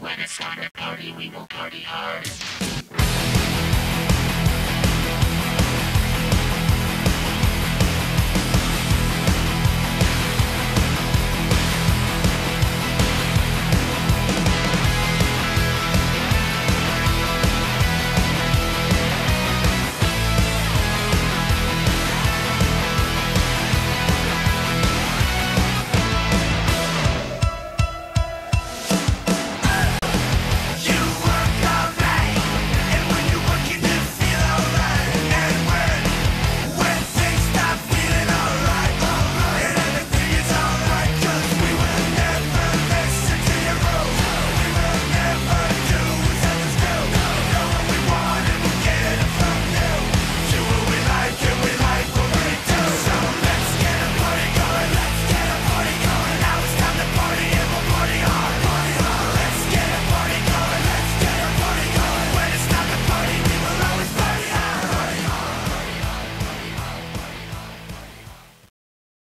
When it's time to party, we will party hard.